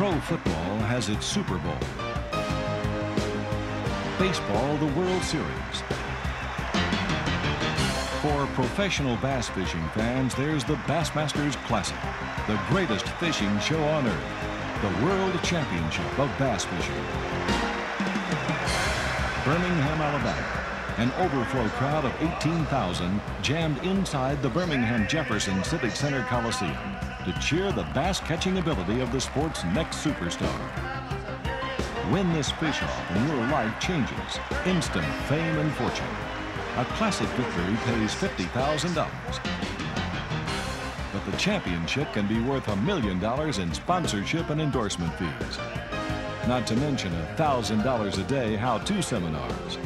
Pro football has its Super Bowl. Baseball, the World Series. For professional bass fishing fans, there's the Bassmasters Classic, the greatest fishing show on earth, the World Championship of Bass Fishing. Birmingham, Alabama. An overflow crowd of 18,000 jammed inside the Birmingham Jefferson Civic Center Coliseum to cheer the bass-catching ability of the sport's next superstar. Win this fish off and your life changes. Instant fame and fortune. A classic victory pays $50,000. But the championship can be worth a million dollars in sponsorship and endorsement fees. Not to mention a $1,000 a day how-to seminars.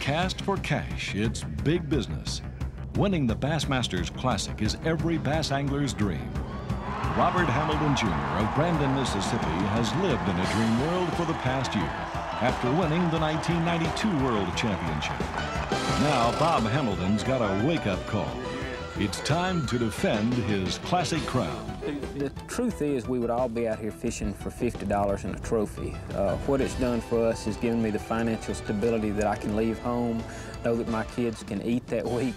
Cast for cash, it's big business. Winning the Bassmasters Classic is every bass angler's dream. Robert Hamilton Jr. of Brandon, Mississippi has lived in a dream world for the past year after winning the 1992 World Championship. Now Bob Hamilton's got a wake-up call. It's time to defend his classic crown. The truth is we would all be out here fishing for $50 and a trophy. Uh, what it's done for us is given me the financial stability that I can leave home, know that my kids can eat that week,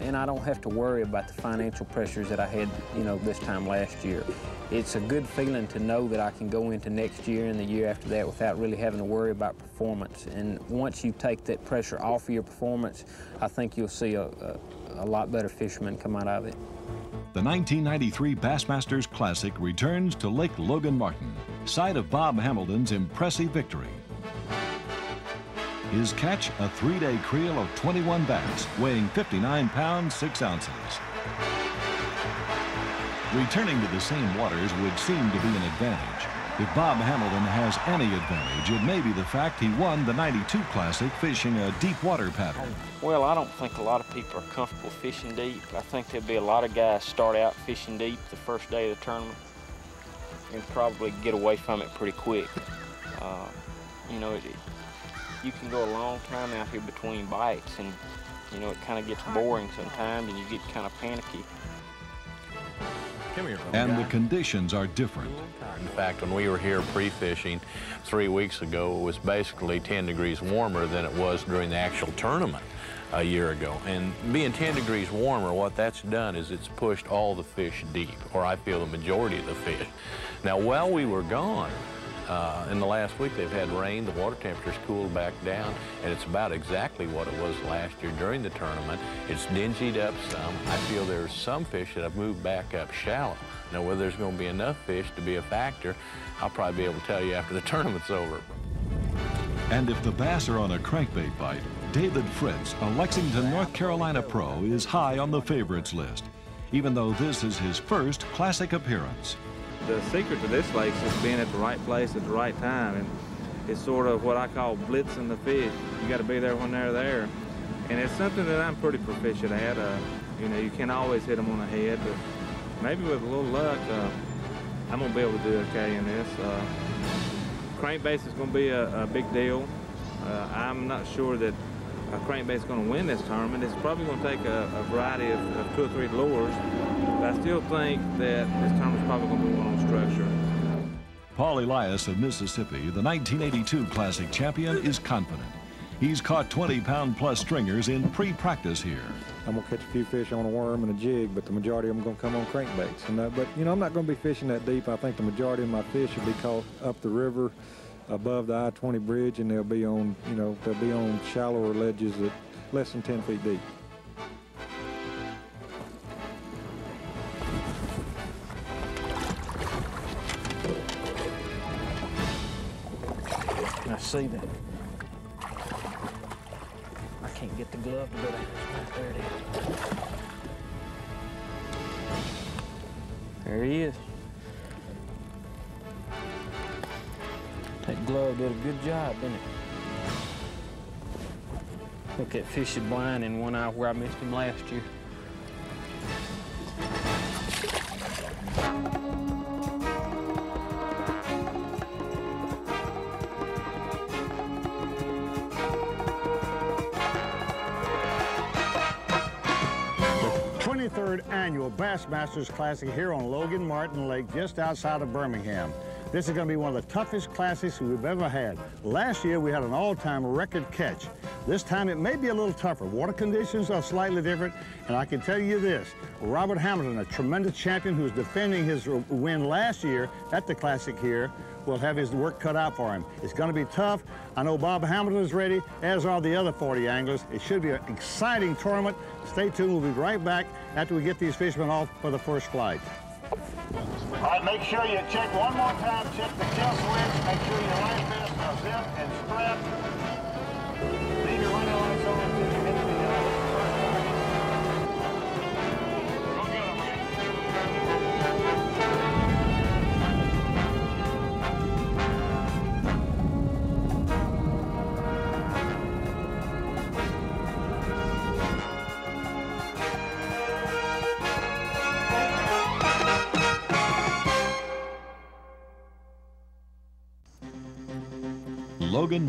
and I don't have to worry about the financial pressures that I had, you know, this time last year. It's a good feeling to know that I can go into next year and the year after that without really having to worry about performance. And once you take that pressure off of your performance, I think you'll see a, a, a lot better fishermen come out of it. The 1993 Bassmasters Classic returns to Lake Logan Martin, site of Bob Hamilton's impressive victory. His catch, a three-day creel of 21 bass, weighing 59 pounds, 6 ounces. Returning to the same waters would seem to be an advantage. If Bob Hamilton has any advantage, it may be the fact he won the 92 Classic fishing a deep water pattern. Well, I don't think a lot of people are comfortable fishing deep. I think there'll be a lot of guys start out fishing deep the first day of the tournament and probably get away from it pretty quick. Uh, you know, it, you can go a long time out here between bites and you know it kind of gets boring sometimes and you get kind of panicky and the conditions are different. In fact, when we were here pre-fishing three weeks ago, it was basically 10 degrees warmer than it was during the actual tournament a year ago. And being 10 degrees warmer, what that's done is it's pushed all the fish deep, or I feel the majority of the fish. Now, while we were gone, uh, in the last week, they've had rain, the water temperature's cooled back down, and it's about exactly what it was last year during the tournament. It's dingied up some. I feel there's some fish that have moved back up shallow. Now, whether there's going to be enough fish to be a factor, I'll probably be able to tell you after the tournament's over. And if the bass are on a crankbait bite, David Fritts, a Lexington, North Carolina pro, is high on the favorites list, even though this is his first classic appearance the secret to this lake is being at the right place at the right time. And it's sort of what I call blitzing the fish. You got to be there when they're there. And it's something that I'm pretty proficient at. Uh, you know, you can't always hit them on the head, but maybe with a little luck, uh, I'm going to be able to do okay in this. Uh, crankbait is going to be a, a big deal. Uh, I'm not sure that a crankbait is going to win this tournament. It's probably going to take a, a variety of, of, two or three lures, but I still think that this tournament's probably going to be one on structure. Paul Elias of Mississippi, the 1982 Classic champion, is confident. He's caught 20-pound plus stringers in pre-practice here. I'm gonna catch a few fish on a worm and a jig, but the majority of them are gonna come on crankbaits. And uh, but you know, I'm not gonna be fishing that deep. I think the majority of my fish will be caught up the river above the I-20 bridge, and they'll be on, you know, they'll be on shallower ledges at less than 10 feet deep. See that. I can't get the glove to go there. There it is. There he is. That glove did a good job, didn't it? Look at fish is blind in one eye where I missed him last year. Bassmasters Classic here on Logan Martin Lake just outside of Birmingham. This is going to be one of the toughest classics we've ever had. Last year we had an all-time record catch. This time it may be a little tougher. Water conditions are slightly different, and I can tell you this, Robert Hamilton, a tremendous champion who's defending his win last year at the Classic here, will have his work cut out for him. It's going to be tough. I know Bob Hamilton is ready, as are the other 40 anglers. It should be an exciting tournament. Stay tuned. We'll be right back after we get these fishermen off for the first flight. All right, make sure you check one more time, check the kill switch, make sure your light vests are zipped and strapped.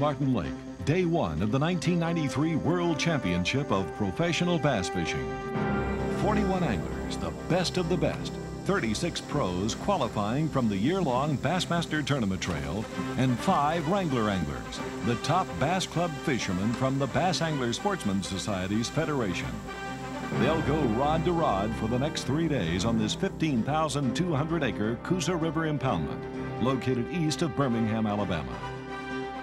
Martin Lake, day one of the 1993 World Championship of Professional Bass Fishing. 41 anglers, the best of the best, 36 pros qualifying from the year-long Bassmaster Tournament Trail, and five Wrangler anglers, the top Bass Club fishermen from the Bass Angler Sportsman Society's Federation. They'll go rod to rod for the next three days on this 15,200-acre Coosa River impoundment, located east of Birmingham, Alabama.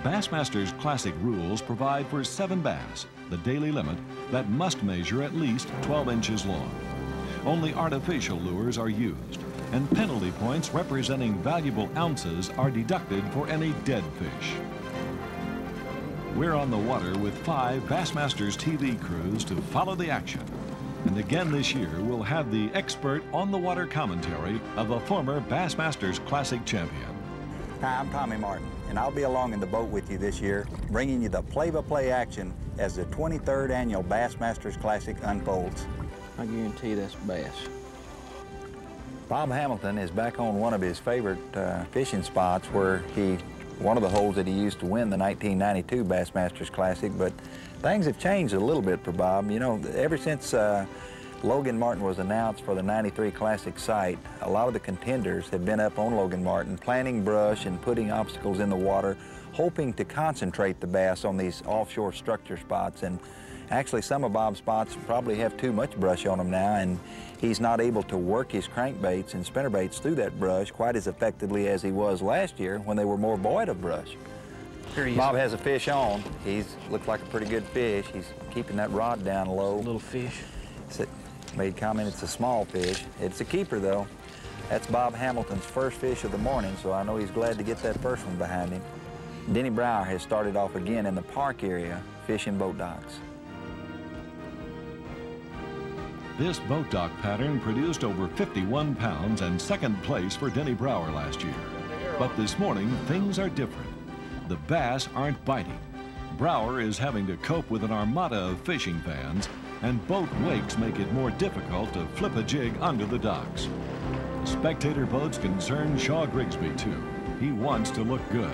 Bassmasters Classic rules provide for seven bass, the daily limit, that must measure at least 12 inches long. Only artificial lures are used, and penalty points representing valuable ounces are deducted for any dead fish. We're on the water with five Bassmasters TV crews to follow the action. And again this year, we'll have the expert on the water commentary of a former Bassmasters Classic champion. Hi, I'm Tommy Martin and I'll be along in the boat with you this year, bringing you the play-by-play action as the 23rd annual Bassmasters Classic unfolds. I guarantee that's bass. Bob Hamilton is back on one of his favorite uh, fishing spots where he, one of the holes that he used to win the 1992 Bassmasters Classic, but things have changed a little bit for Bob. You know, ever since uh, Logan Martin was announced for the 93 Classic site, a lot of the contenders have been up on Logan Martin, planting brush and putting obstacles in the water, hoping to concentrate the bass on these offshore structure spots. And actually, some of Bob's spots probably have too much brush on them now, and he's not able to work his crankbaits and spinnerbaits through that brush quite as effectively as he was last year when they were more void of brush. Bob has a fish on. He's looked like a pretty good fish. He's keeping that rod down low. Little fish made comment it's a small fish. It's a keeper though. That's Bob Hamilton's first fish of the morning, so I know he's glad to get that first one behind him. Denny Brauer has started off again in the park area, fishing boat docks. This boat dock pattern produced over 51 pounds and second place for Denny Brauer last year. But this morning, things are different. The bass aren't biting. Brauer is having to cope with an armada of fishing fans and boat wakes make it more difficult to flip a jig under the docks. Spectator boats concern Shaw Grigsby, too. He wants to look good.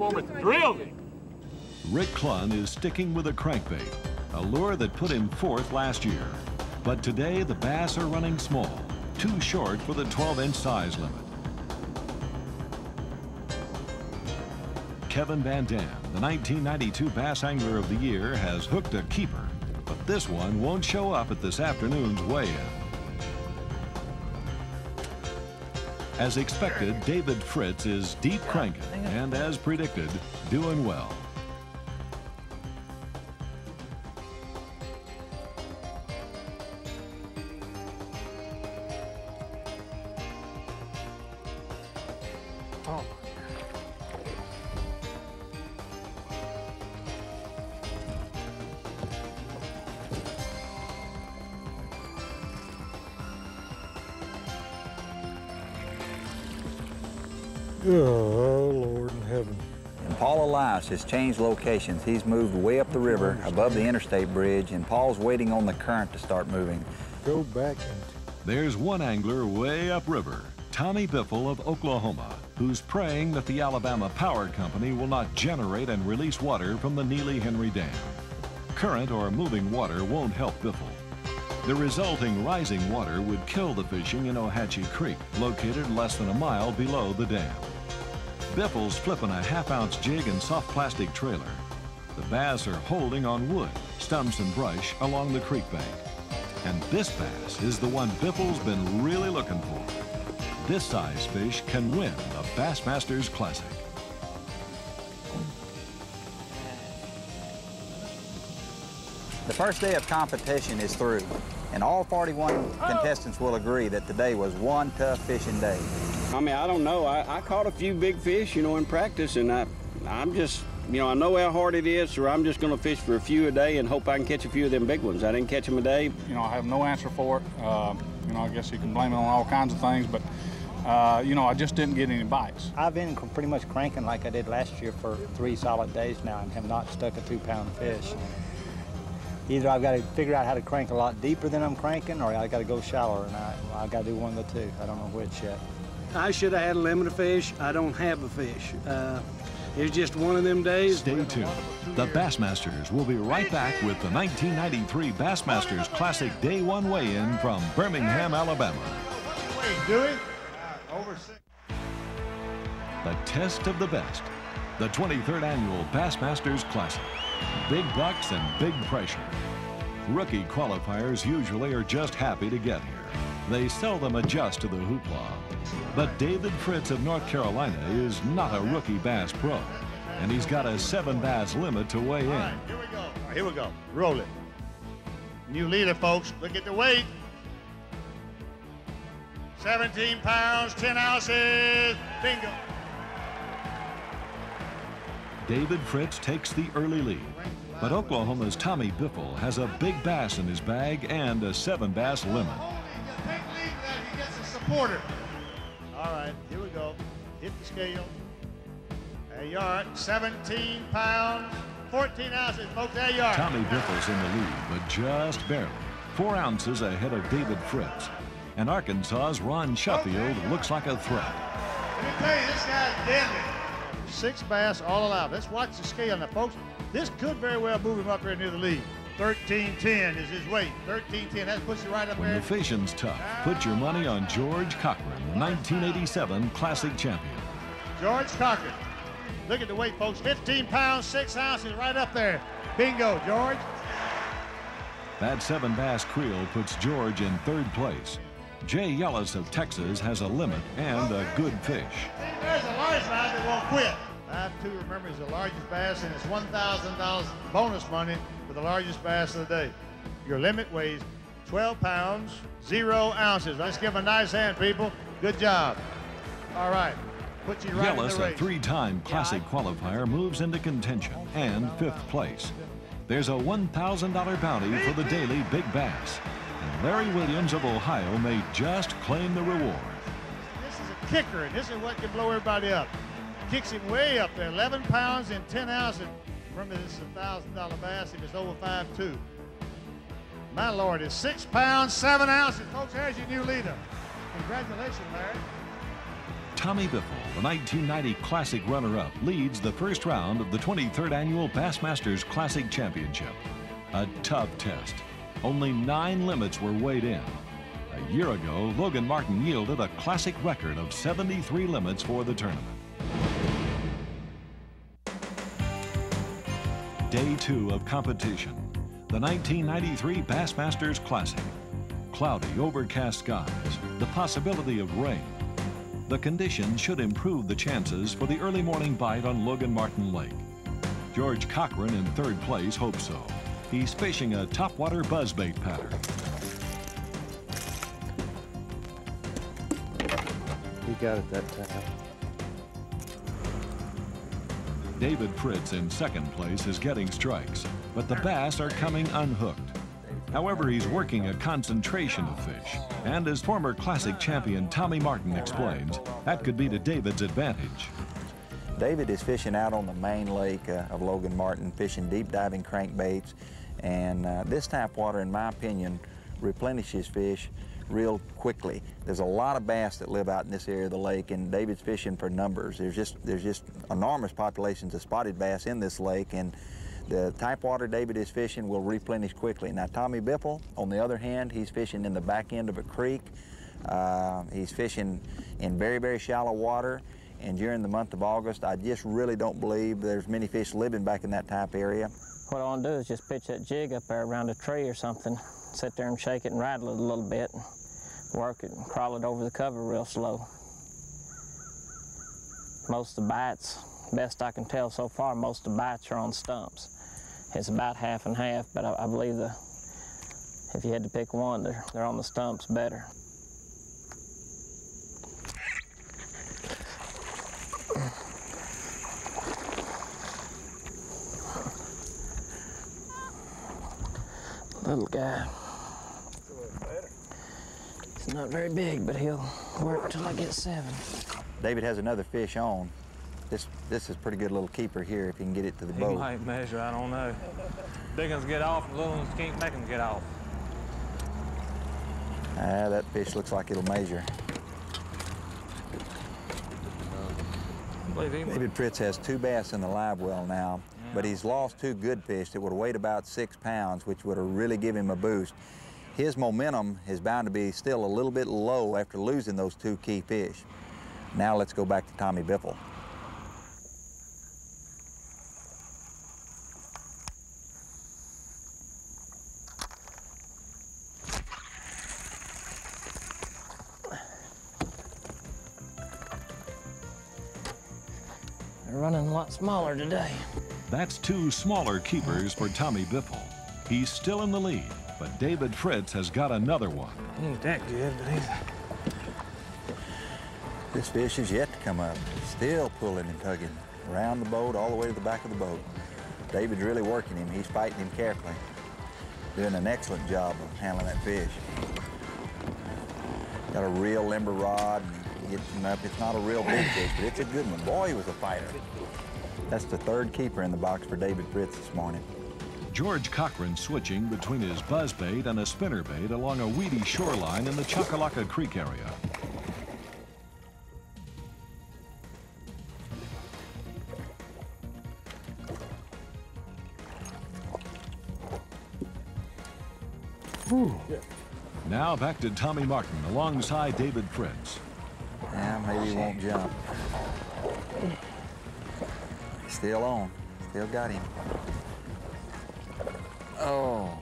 Performance. Rick Clunn is sticking with a crankbait, a lure that put him fourth last year. But today, the bass are running small, too short for the 12-inch size limit. Kevin Van Dam, the 1992 Bass Angler of the Year, has hooked a keeper, but this one won't show up at this afternoon's weigh-in. As expected, David Fritts is deep cranking and, as predicted, doing well. Has changed locations. He's moved way up the river above the interstate bridge, and Paul's waiting on the current to start moving. Go back and There's one angler way upriver, Tommy Biffle of Oklahoma, who's praying that the Alabama Power Company will not generate and release water from the Neely Henry Dam. Current or moving water won't help Biffle. The resulting rising water would kill the fishing in Ohatchee Creek, located less than a mile below the dam. Biffle's flipping a half-ounce jig and soft plastic trailer. The bass are holding on wood, stumps and brush along the creek bank. And this bass is the one Biffle's been really looking for. This size fish can win the Bassmasters Classic. The first day of competition is through, and all 41 contestants will agree that today was one tough fishing day. I mean, I don't know. I, I caught a few big fish, you know, in practice, and I, I'm just, you know, I know how hard it is, so I'm just going to fish for a few a day and hope I can catch a few of them big ones. I didn't catch them a day. You know, I have no answer for it. Uh, you know, I guess you can blame it on all kinds of things, but, uh, you know, I just didn't get any bites. I've been pretty much cranking like I did last year for three solid days now and have not stuck a two-pound fish. Either I've got to figure out how to crank a lot deeper than I'm cranking, or I've got to go shallower, and I, I got to do one of the two. I don't know which yet. I should have had a of fish. I don't have a fish. Uh, it's just one of them days. Stay tuned. The Bassmasters will be right back with the 1993 Bassmasters Classic Day One weigh-in from Birmingham, Alabama. Do it. Over six. The test of the best. The 23rd annual Bassmasters Classic. Big bucks and big pressure. Rookie qualifiers usually are just happy to get here. They seldom adjust to the hoopla. But David Fritts of North Carolina is not a rookie bass pro, and he's got a seven bass limit to weigh in. Right, here we go. Right, here we go. Roll it. New leader, folks. Look at the weight. 17 pounds, 10 ounces. Bingo. David Fritts takes the early lead, but Oklahoma's Tommy Biffle has a big bass in his bag and a seven bass limit. Take lead that he gets a supporter. All right, here we go. Hit the scale. There you are, 17 pounds, 14 ounces, folks. There you are. Tommy Biffle's in the lead, but just barely. Four ounces ahead of David Fritts. And Arkansas's Ron Shuffield looks like a threat. Let me tell you, this guy's deadly. Six bass all allowed. Let's watch the scale now, folks. This could very well move him up here near the lead. 1310 is his weight. 1310. That puts you right up When there. the fishing's tough, put your money on George Cochran, 1987 Classic champion. George Cochran. Look at the weight, folks. 15 pounds, 6 ounces, right up there. Bingo, George. That seven bass creel puts George in third place. Jay Yelas of Texas has a limit and a good fish. There's a large bass that won't quit. Five two, remember, is the largest bass, and it's $1,000 bonus money for the largest bass of the day. Your limit weighs 12 pounds, zero ounces. Let's give a nice hand, people. Good job. All right. Put you right Yelas, a three-time Classic qualifier, moves into contention and fifth place. There's a $1,000 bounty for the daily big bass. And Larry Williams of Ohio may just claim the reward. This is a kicker, and this is what can blow everybody up. Kicks him way up there, 11 pounds and 10 ounces. Remember, this is a $1,000 bass if it's over 5'2". My Lord, it's six pounds, seven ounces. Folks, there's your new leader. Congratulations, Larry. Tommy Biffle, the 1990 Classic runner-up, leads the first round of the 23rd annual Bassmasters Classic Championship. A tough test. Only nine limits were weighed in. A year ago, Logan Martin yielded a classic record of 73 limits for the tournament. Day two of competition. The 1993 Bassmasters Classic. Cloudy, overcast skies, the possibility of rain. The conditions should improve the chances for the early morning bite on Logan Martin Lake. George Cochran in third place hopes so. He's fishing a topwater buzzbait pattern. He got it that time. David Fritts in second place is getting strikes, but the bass are coming unhooked. However, he's working a concentration of fish. And as former classic champion Tommy Martin explains, that could be to David's advantage. David is fishing out on the main lake uh, of Logan Martin, fishing deep diving crankbaits. And uh, this tap water, in my opinion, replenishes fish real quickly. There's a lot of bass that live out in this area of the lake, and David's fishing for numbers. There's just there's just enormous populations of spotted bass in this lake, and the type water David is fishing will replenish quickly. Now, Tommy Biffle, on the other hand, he's fishing in the back end of a creek. Uh, he's fishing in very, very shallow water. And during the month of August, I just really don't believe there's many fish living back in that type area. What I want to do is just pitch that jig up there around a tree or something, sit there and shake it and rattle it a little bit, work it and crawl it over the cover real slow. Most of the bites, best I can tell so far, most of the bites are on stumps. It's about half and half, but I, I believe the if you had to pick one, they're, they're on the stumps better. Little guy. He's not very big, but he'll work till I get seven. David has another fish on. This this is a pretty good little keeper here if you can get it to the He boat. might measure, I don't know. Big ones get off, little ones can't make them get off. Ah, that fish looks like it'll measure. He David Fritts has two bass in the live well now, but he's lost two good fish that would have weighed about six pounds, which would have really given him a boost. His momentum is bound to be still a little bit low after losing those two key fish. Now let's go back to Tommy Biffle. Smaller today. That's two smaller keepers for Tommy Biffle. He's still in the lead, but David Fritts has got another one. He ain't that good, but he's This fish is yet to come up. Still pulling and tugging around the boat, all the way to the back of the boat. David's really working him. He's fighting him carefully. Doing an excellent job of handling that fish. Got a real limber rod and gets him up. It's not a real big fish, but it's a good one. Boy, he was a fighter. That's the third keeper in the box for David Fritts this morning. George Cochran switching between his buzzbait and a spinnerbait along a weedy shoreline in the Choccolocco Creek area. Now back to Tommy Martin alongside David Fritts. Yeah, maybe he won't jump. Still on. Still got him. Oh.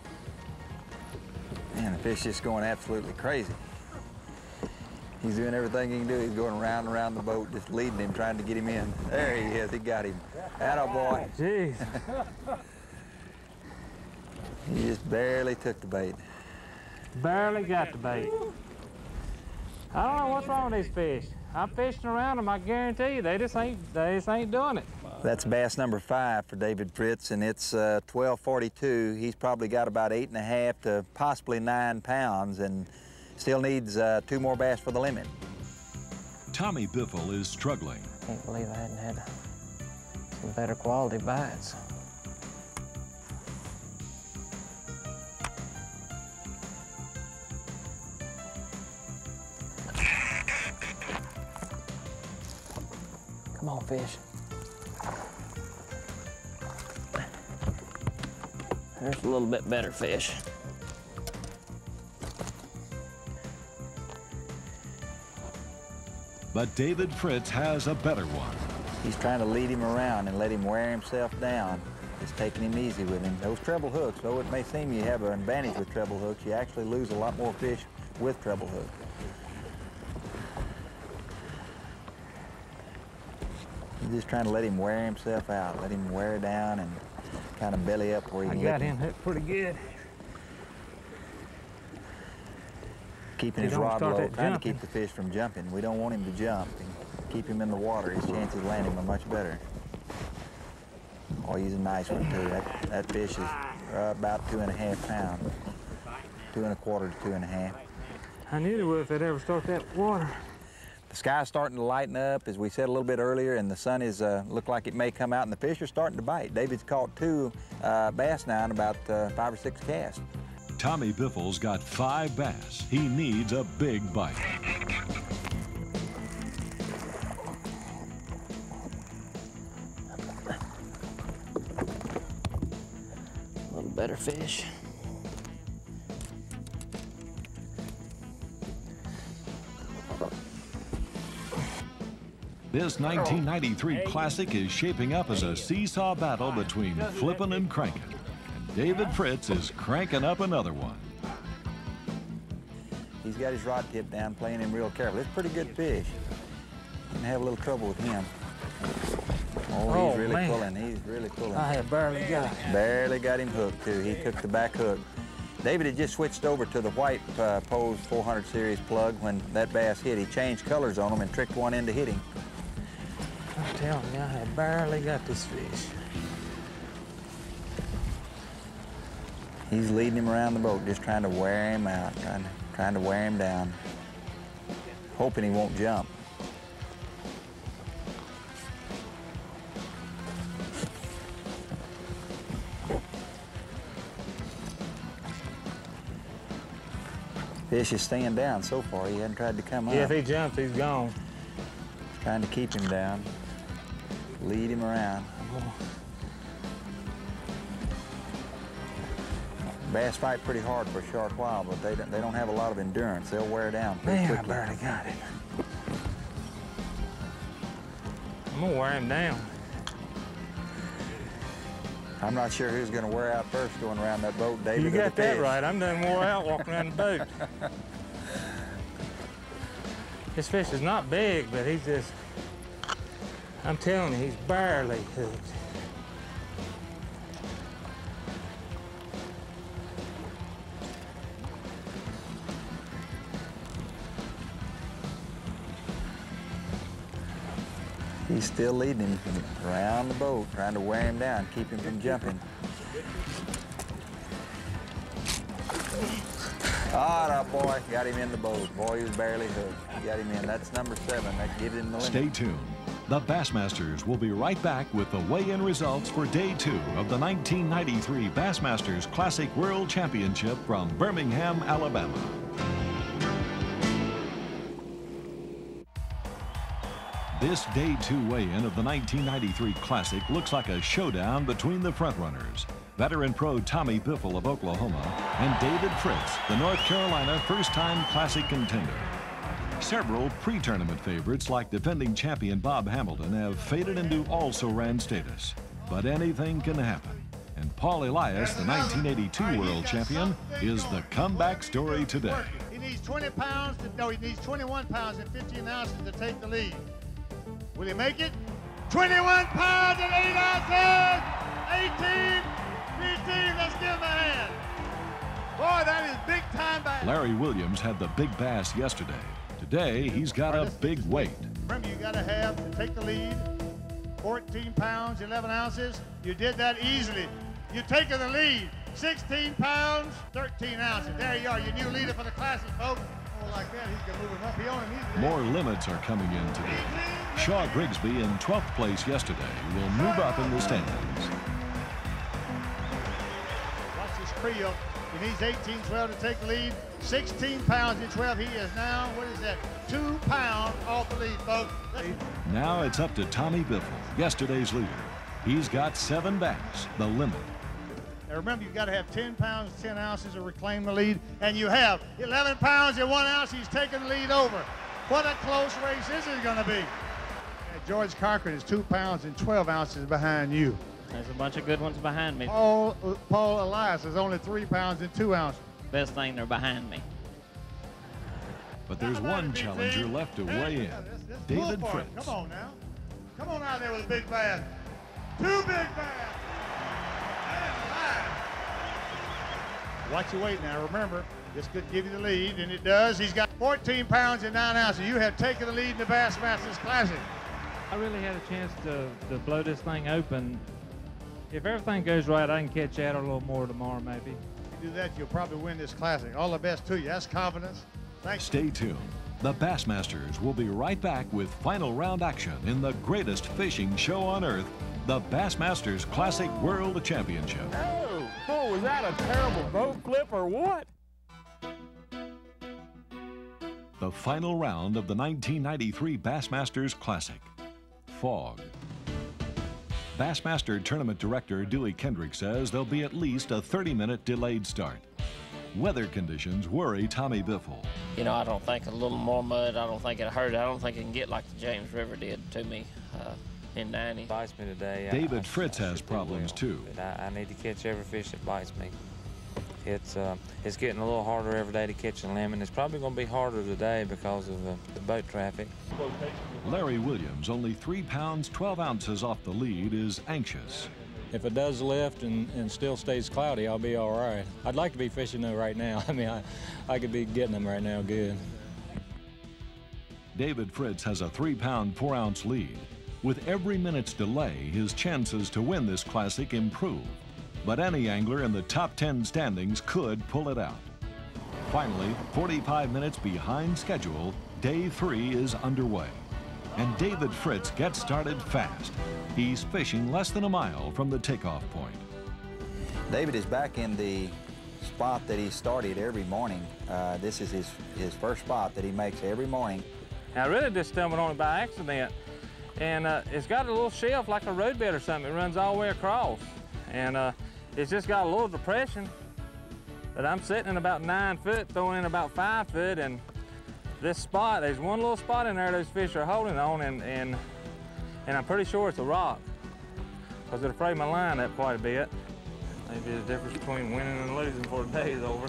Man, the fish just going absolutely crazy. He's doing everything he can do. He's going around and around the boat, just leading him, trying to get him in. There he is. He got him. Atta boy. Jeez. he just barely took the bait. barely got the bait. I don't know what's wrong with these fish. I'm fishing around them. I guarantee you, they just ain't they just ain't doing it. That's bass number five for David Fritts, and it's uh, 1242. He's probably got about eight and a half to possibly nine pounds, and still needs uh, two more bass for the limit. Tommy Biffle is struggling. Can't believe I hadn't had some better quality bites. Come on, fish. There's a little bit better fish. But David Fritts has a better one. He's trying to lead him around and let him wear himself down. Just taking him easy with him. Those treble hooks, though it may seem you have an advantage with treble hooks, you actually lose a lot more fish with treble hooks. He's just trying to let him wear himself out, let him wear down and kind of belly up where he I can got get him hooked pretty good. keeping his rod low, trying to keep the fish from jumping. We don't want him to jump. And keep him in the water. His chances of landing are much better. Oh, he's a nice one too. That, that fish is uh, about two and a half pounds. two and a quarter to two and a half. I knew they would if they'd ever start that water. The sky's starting to lighten up, as we said a little bit earlier, and the sun is uh, look like it may come out, and the fish are starting to bite. David's caught two uh, bass now in about uh, five or six casts. Tommy Biffle's got five bass. He needs a big bite. A little better fish. This 1993 Classic is shaping up as a seesaw battle between flippin' and cranking. And David Fritts is cranking up another one. He's got his rod tip down, playing him real careful. It's a pretty good fish. Gonna have a little trouble with him. Oh, Oh, he's really man. pulling. He's really pulling. I had barely got it. Barely got him hooked, too. He took the back hook. David had just switched over to the white uh, Poe's 400 series plug when that bass hit. He changed colors on him and tricked one into hitting. Telling you, I barely got this fish. He's leading him around the boat, just trying to wear him out, trying to, trying to wear him down, hoping he won't jump. Fish is staying down so far. He hasn't tried to come Yeah, up. if he jumps, he's gone. Trying to keep him down, lead him around. Bass fight pretty hard for a short while, but they don't, they don't have a lot of endurance. They'll wear down pretty Man, I barely got it. I'm gonna wear him down. I'm not sure who's going to wear out first going around that boat, David. You got that right. I'm done wore out walking around the boat. This fish is not big, but he's just, I'm telling you, he's barely hooked. He's still leading him around the boat, trying to wear him down, keep him from jumping. Ah, that boy, got him in the boat. Boy, he was barely hooked. Got him in. That's number seven. That gives him the limit. Stay tuned. The Bassmasters will be right back with the weigh-in results for day two of the 1993 Bassmasters Classic World Championship from Birmingham, Alabama. This day two weigh-in of the 1993 Classic looks like a showdown between the frontrunners. Veteran pro Tommy Biffle of Oklahoma and David Fritts, the North Carolina first-time Classic contender. Several pre-tournament favorites like defending champion Bob Hamilton have faded into also-ran status. But anything can happen. And Paul Elias, the 1982 world champion, is the comeback story today. He needs 20 pounds, to, no, he needs 21 pounds and 15 ounces to take the lead. Will he make it? 21 pounds and 8 ounces! 18, 15, let's give him a hand. Boy, that is big time. Larry Williams had the big bass yesterday. Today, he's got a big weight. Remember, you got to have to take the lead. 14 pounds, 11 ounces. You did that easily. You're taking the lead. 16 pounds, 13 ounces. There you are, your new leader for the Classic, folks. Oh, like that, he's move up. He only needs to More limits are coming in today. Shaw Grigsby in 12th place yesterday will move up in the standings. Watch this Creel. He needs 18, 12 to take the lead. 16 pounds in 12. He is now, what is that, two pounds off the lead, folks. Now it's up to Tommy Biffle, yesterday's leader. He's got seven bass, the limit. Now remember, you've got to have 10 pounds, 10 ounces to reclaim the lead, and you have 11 pounds and one ounce. He's taking the lead over. What a close race this is going to be. And George Cochran is two pounds and 12 ounces behind you. There's a bunch of good ones behind me. Paul, Paul Elias is only three pounds and two ounces. Best thing they're behind me. But there's one challenger left to weigh in. David Pull for it. Fritts. Come on now. Come on out there with a big bass. Two big bass. Watch your weight now. Remember, this could give you the lead, and it does. He's got 14 pounds and 9 ounces. You have taken the lead in the Bassmasters Classic. I really had a chance to, to blow this thing open. If everything goes right, I can catch that a little more tomorrow, maybe. can do that, you'll probably win this classic. All the best to you. That's confidence. Thanks. Stay tuned. The Bassmasters will be right back with final round action in the greatest fishing show on earth, the Bassmasters Classic World Championship. Oh, oh boy, was that a terrible boat flip or what? The final round of the 1993 Bassmasters Classic. Fog. Bassmaster Tournament Director Dewey Kendrick says there'll be at least a 30-minute delayed start. Weather conditions worry Tommy Biffle. You know, I don't think a little more mud, I don't think it hurt. I don't think it can get like the James River did to me uh, in 90. Bites me today. David Fritts has problems too. I, I need to catch every fish that bites me. It's uh, it's getting a little harder every day to catch a lemon. It's probably going to be harder today because of the, the boat traffic. Larry Williams, only three pounds, 12 ounces off the lead, is anxious. If it does lift and, and still stays cloudy, I'll be all right. I'd like to be fishing though right now. I mean, I, I could be getting them right now good. David Fritts has a three pound, four ounce lead. With every minute's delay, his chances to win this classic improve. But any angler in the top 10 standings could pull it out. Finally, 45 minutes behind schedule, day three is underway. And David Fritts gets started fast. He's fishing less than a mile from the takeoff point. David is back in the spot that he started every morning. Uh, this is his, his first spot that he makes every morning. I really just stumbled on it by accident. And uh, it's got a little shelf like a roadbed or something. It runs all the way across. And uh, it's just got a little depression. But I'm sitting in about nine foot, throwing in about five foot, and this spot, there's one little spot in there those fish are holding on, and, and, and I'm pretty sure it's a rock, because it afraid my line up quite a bit. Maybe the difference between winning and losing before the day is over.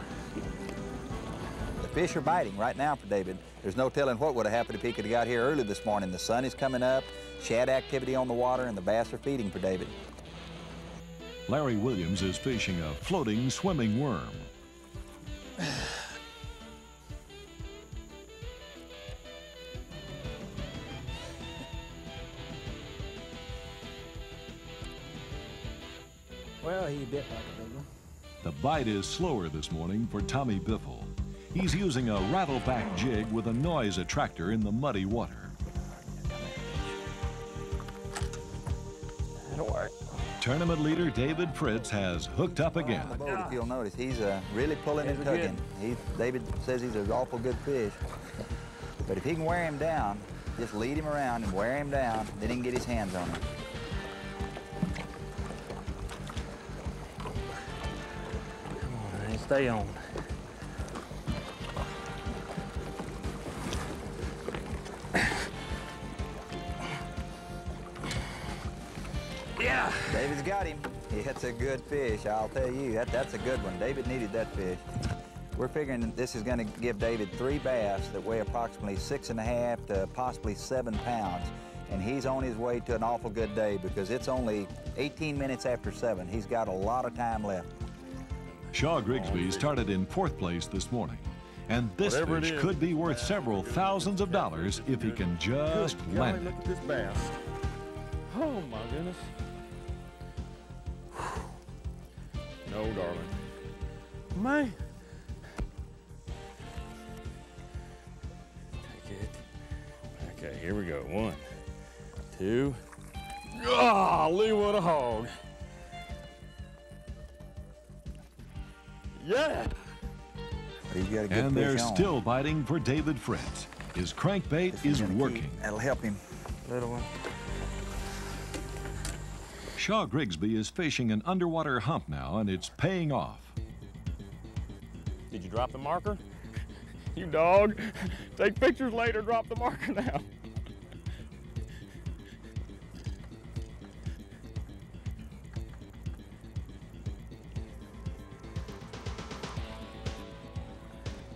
The fish are biting right now for David. There's no telling what would have happened if he could have got here early this morning. The sun is coming up, shad activity on the water, and the bass are feeding for David. Larry Williams is fishing a floating swimming worm. Well, he bit like a big one. The bite is slower this morning for Tommy Biffle. He's using a rattleback jig with a noise attractor in the muddy water. That'll work. Tournament leader David Fritts has hooked up again. Boat, if you'll notice, he's uh, really pulling and tugging. He, David says he's an awful good fish. But if he can wear him down, just lead him around and wear him down, then he can get his hands on him. All right, stay on. It's a good fish, I'll tell you. That, that's a good one. David needed that fish. We're figuring this is going to give David three bass that weigh approximately six and a half to possibly seven pounds. And he's on his way to an awful good day because it's only 18 minutes after seven. He's got a lot of time left. Shaw Grigsby started in fourth place this morning. And this Whatever fish could be worth several thousands of dollars if he can just land it. This bass. Oh my goodness. No, darling. Man. Take it. Okay, here we go. One, two. Ah, Golly, what a hog. Yeah. Got a good And they're on. still biting for David Fritts. His crankbait is working. That'll help him. Little one. Shaw Grigsby is fishing an underwater hump now, and it's paying off. Did you drop the marker? You dog. Take pictures later, drop the marker now.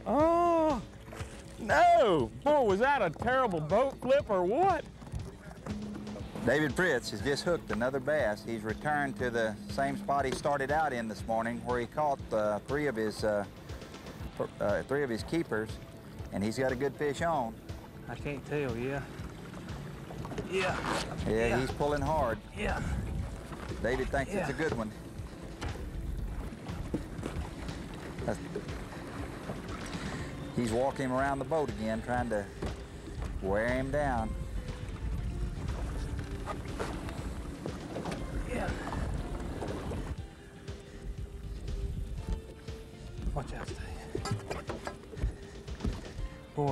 Oh, no. Boy, was that a terrible boat flip or what? David Fritts has just hooked another bass. He's returned to the same spot he started out in this morning, where he caught uh, three of his uh, uh, three of his keepers, and he's got a good fish on. I can't tell, yeah. Yeah. Yeah, he's pulling hard. Yeah. David thinks it's a good one. He's walking around the boat again, trying to wear him down.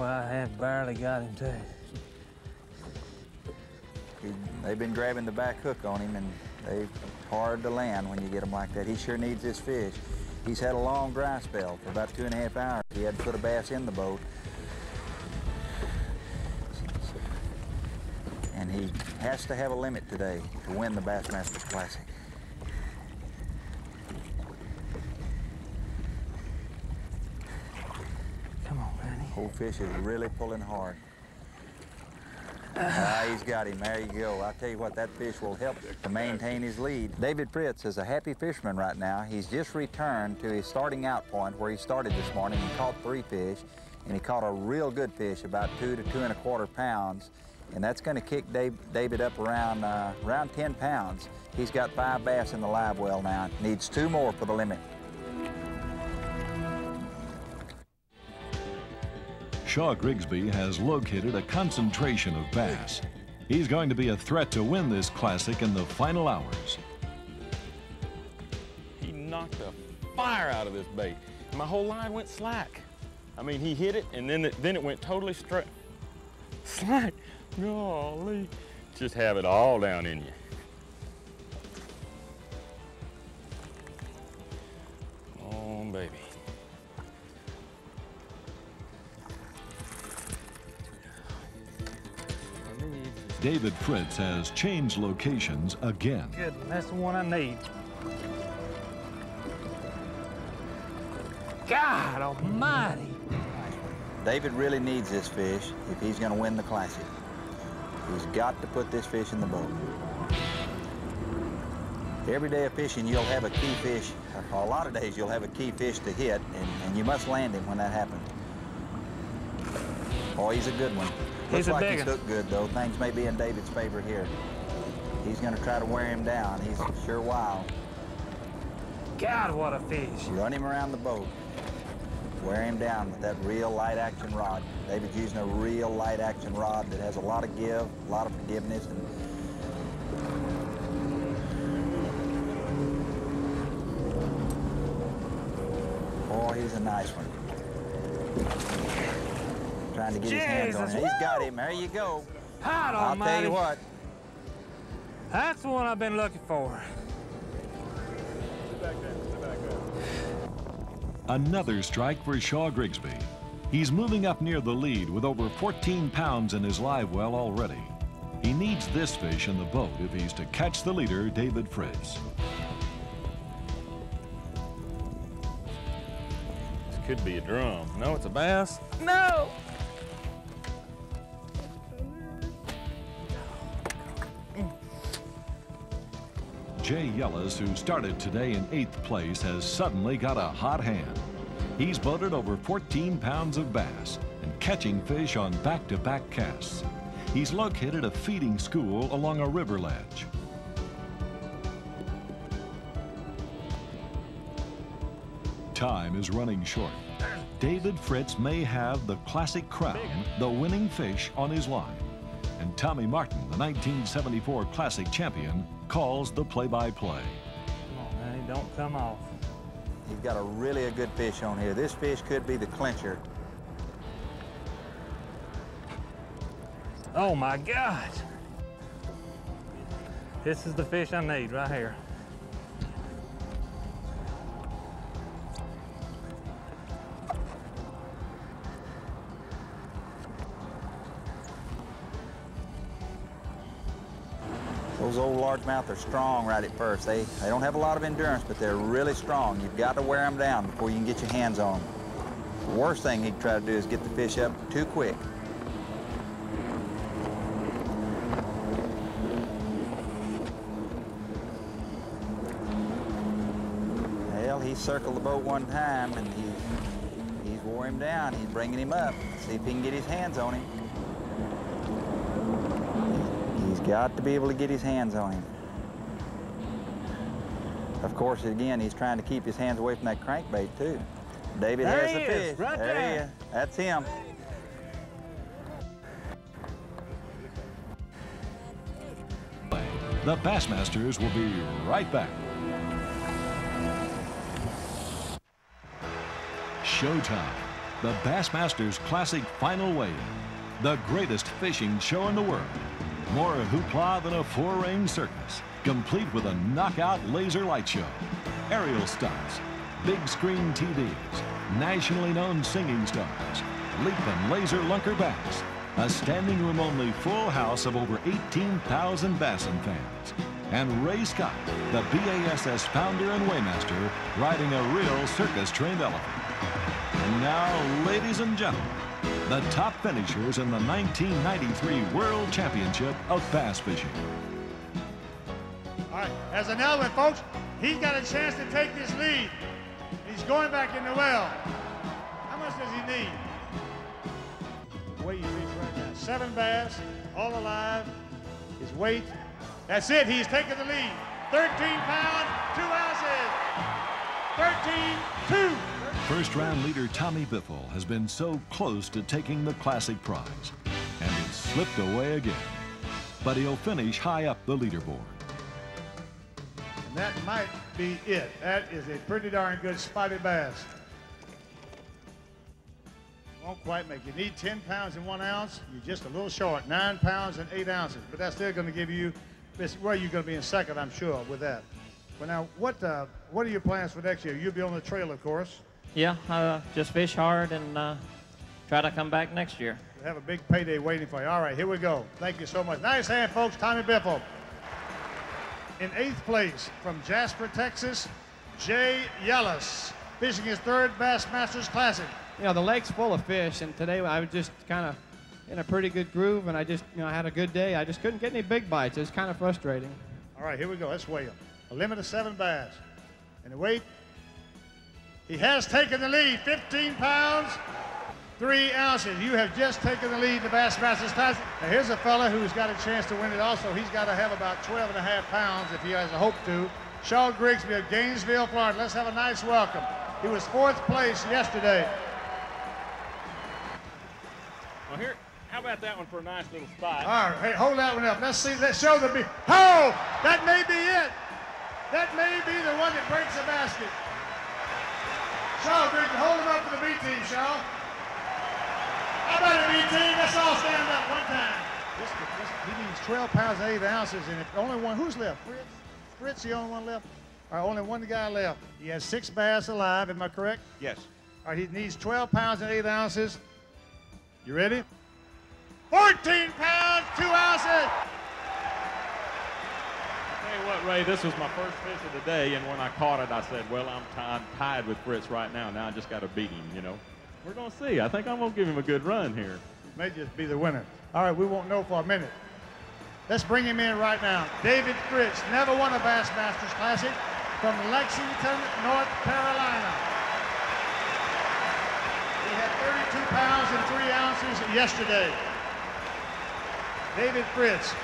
Boy, I have barely got him too. They've been grabbing the back hook on him, and they're hard to land when you get them like that. He sure needs this fish. He's had a long dry spell for about two and a half hours. He had to put a bass in the boat. And he has to have a limit today to win the Bassmasters Classic. Come on, Manny. Old fish is really pulling hard. Ah, he's got him. There you go. I tell you what, that fish will help to maintain his lead. David Fritts is a happy fisherman right now. He's just returned to his starting out point where he started this morning. He caught three fish, and he caught a real good fish, about two to two and a quarter pounds. And that's going to kick Dave, David up around, uh, around 10 pounds. He's got five bass in the live well now. Needs two more for the limit. Shaw Grigsby has located a concentration of bass. He's going to be a threat to win this classic in the final hours. He knocked the fire out of this bait. My whole line went slack. I mean, he hit it, and then it, then it went totally straight. Slack. Golly. Just have it all down in you. Oh, baby. David Fritts has changed locations again. Good, that's the one I need. God almighty. David really needs this fish if he's going to win the Classic. He's got to put this fish in the boat. Every day of fishing, you'll have a key fish. A lot of days, you'll have a key fish to hit, and, and you must land him when that happens. Oh, he's a good one. He's Looks a like big he's one. hooked good, though. Things may be in David's favor here. He's going to try to wear him down. He's sure wild. God, what a fish. Run him around the boat. Wear him down with that real light action rod. David's using a real light action rod that has a lot of give, a lot of forgiveness, and Oh, he's a nice one. Trying to get his hands on Jesus, him. He's got woo! him. There you go. God I'll tell you what. That's the one I've been looking for. Another strike for Shaw Grigsby. He's moving up near the lead with over 14 pounds in his live well already. He needs this fish in the boat if he's to catch the leader, David Fritts. This could be a drum. No, it's a bass. No! Jay Yelas, who started today in eighth place, has suddenly got a hot hand. He's boated over 14 pounds of bass and catching fish on back-to-back casts. He's located a feeding school along a river ledge. Time is running short. David Fritts may have the classic crown, the winning fish, on his line. And Tommy Martin, the 1974 Classic champion, calls the play-by-play. Come on, Manny, don't come off. He's got a really a good fish on here. This fish could be the clincher. Oh my God. This is the fish I need right here. Those old largemouth are strong right at first. They, they don't have a lot of endurance, but they're really strong. You've got to wear them down before you can get your hands on them. The worst thing he'd try to do is get the fish up too quick. Well, he circled the boat one time, and he's, he's wore him down. He's bringing him up. See if he can get his hands on him. He's got to be able to get his hands on him. Of course, again, he's trying to keep his hands away from that crankbait, too. David There has he the is, fish. right there. he there. is. That's him. The Bassmasters will be right back. Showtime. The Bassmasters Classic Final Weigh-In. The greatest fishing show in the world. More hoopla than a four-ring circus. Complete with a knockout laser light show. Aerial stunts. Big screen TVs. Nationally known singing stars. Leap and laser lunker bass. A standing room only full house of over 18,000 Bassin fans. And Ray Scott, the BASS founder and weighmaster, riding a real circus trained elephant. And now, ladies and gentlemen, the top finishers in the 1993 World Championship of Bass Fishing. All right, as an element, folks, he's got a chance to take this lead. He's going back in the well. How much does he need? Weight he reach right now. Seven bass, all alive. His weight. That's it. He's taking the lead. 13 pounds, two ounces. 13, two. First round leader Tommy Biffle has been so close to taking the classic prize, and it's slipped away again. But he'll finish high up the leaderboard. And that might be it. That is a pretty darn good spotted bass. Won't quite make. You need 10 pounds and one ounce. You're just a little short, nine pounds and eight ounces. But that's still going to give you, well, you're going to be in second, I'm sure, with that. Well, now, what uh, what are your plans for next year? You'll be on the trail, of course. Yeah, uh, just fish hard and uh, try to come back next year. We have a big payday waiting for you. All right, here we go. Thank you so much. Nice hand, folks. Tommy Biffle. In eighth place from Jasper, Texas, Jay Yelas, fishing his third Bassmasters Classic. you know, the lake's full of fish, and today I was just kind of in a pretty good groove, and I just, you know, I had a good day. I just couldn't get any big bites. It was kind of frustrating. All right, here we go. Let's weigh him. A limit of seven bass. And the weight, he has taken the lead, 15 pounds, three ounces. You have just taken the lead in the Bassmasters Classic. Now here's a fella who's got a chance to win it also. He's got to have about 12 and a half pounds if he has a hope to. Shaw Grigsby of Gainesville, Florida. Let's have a nice welcome. He was fourth place yesterday. Well, here, how about that one for a nice little spot? All right, hey, hold that one up. Let's see, let's show the. Oh, that may be it. That may be the one that breaks the basket. Shaw, hold him up for the B team, Shaw. How about it, B team? Let's all stand up one time. This, this, he needs 12 pounds and 8 ounces, and if only one, who's left? Fritts? Fritts, the only one left? All right, only one guy left. He has six bass alive, am I correct? Yes. All right, he needs 12 pounds and 8 ounces. You ready? 14 pounds, 2 ounces. Tell you what, Ray, this was my first fish of the day, and when I caught it, I said, well, I'm, I'm tied with Fritts right now. Now I just got to beat him, you know. We're going to see. I think I'm going to give him a good run here. May just be the winner. All right, we won't know for a minute. Let's bring him in right now. David Fritts, never won a Bassmasters Classic from Lexington, North Carolina. He had 32 pounds and 3 ounces yesterday. David Fritts.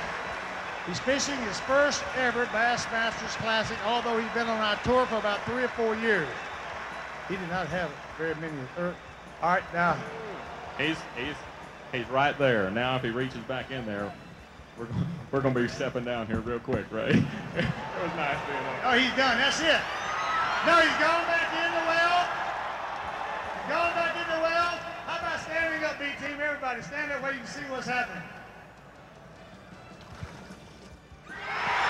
He's fishing his first ever Bassmasters Classic, although he's been on our tour for about three or four years. He did not have very many. er, All right, now He's, he's, he's right there. Now if he reaches back in there, we're, we're going to be stepping down here real quick, Ray. it was nice being on. Oh, he's done. That's it. No, he's gone back in the well. He's gone back in the well. How about standing up, B team? Everybody, stand up where you can see what's happening.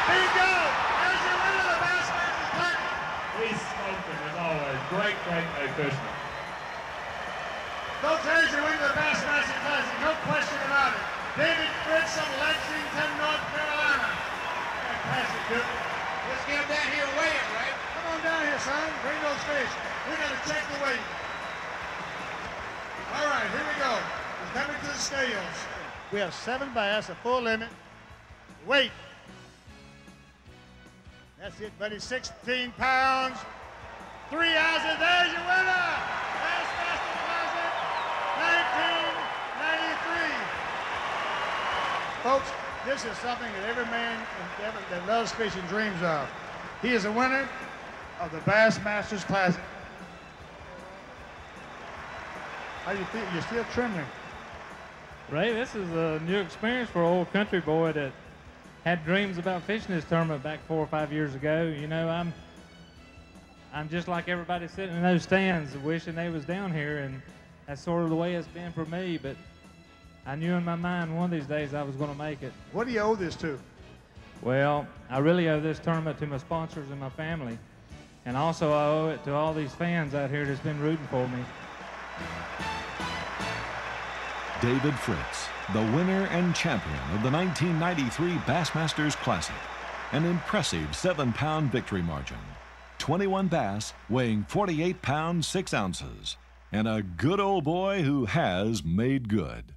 Bingo! There's your winner of the Bassmasters Classic. He's smoking as always. Great, great day fishing. Folks, there's your winner of the Bassmasters Classic. No question about it. David Fritts of Lexington, North Carolina. Fantastic, dude. Let's get him down here and weigh it, right? Come on down here, son. Bring those fish. We gotta check the weight. All right, here we go. We're coming to the scales. We have seven bass, a full limit. Weight. That's it, buddy. 16 pounds. Three ounces. There's your winner. Bassmaster Classic 1993. Folks, this is something that every man that loves fishing dreams of. He is a winner of the Bassmasters Classic. How you feel? You're still trembling. Ray, this is a new experience for an old country boy that had dreams about fishing this tournament back four or five years ago. You know, I'm I'm just like everybody sitting in those stands wishing they was down here, and that's sort of the way it's been for me. But I knew in my mind one of these days I was going to make it. What do you owe this to? Well, I really owe this tournament to my sponsors and my family. And also I owe it to all these fans out here that's been rooting for me. David Fritts, the winner and champion of the 1993 Bassmasters Classic. An impressive seven-pound victory margin. 21 bass weighing 48 pounds 6 ounces. And a good old boy who has made good.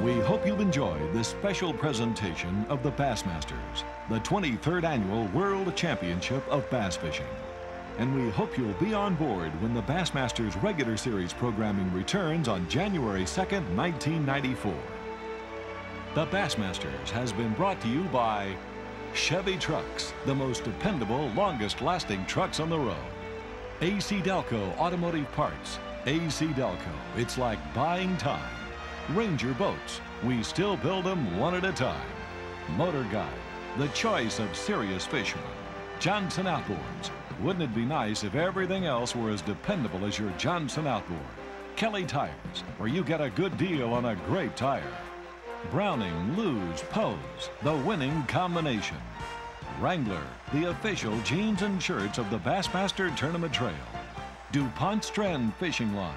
We hope you've enjoyed this special presentation of the Bassmasters, the 23rd Annual World Championship of Bass Fishing. And we hope you'll be on board when the Bassmasters regular series programming returns on January 2nd, 1994. The Bassmasters has been brought to you by Chevy Trucks, the most dependable, longest lasting trucks on the road. AC Delco Automotive Parts. AC Delco, it's like buying time. Ranger Boats, we still build them one at a time. Motor Guide, the choice of serious fishermen. Johnson Outboards, wouldn't it be nice if everything else were as dependable as your Johnson outboard? Kelly Tires, where you get a good deal on a great tire. Browning, Lew's, Poe's, the winning combination. Wrangler, the official jeans and shirts of the Bassmaster Tournament Trail. DuPont Stren Fishing Lines.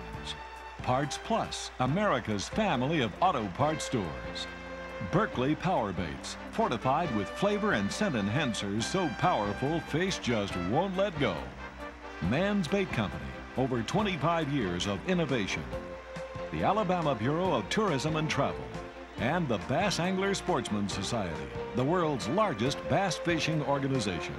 Parts Plus, America's family of auto parts stores. Berkley Power Baits, fortified with flavor and scent enhancers so powerful fish just won't let go. Mann's Bait Company, over 25 years of innovation. The Alabama Bureau of Tourism and Travel. And the Bass Angler Sportsman Society, the world's largest bass fishing organization.